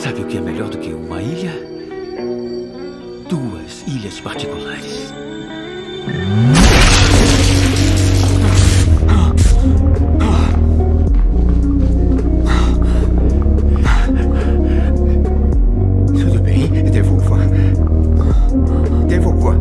Sabe o que é melhor do que uma ilha? Duas ilhas particulares. Tudo bem, devolva. Devolva.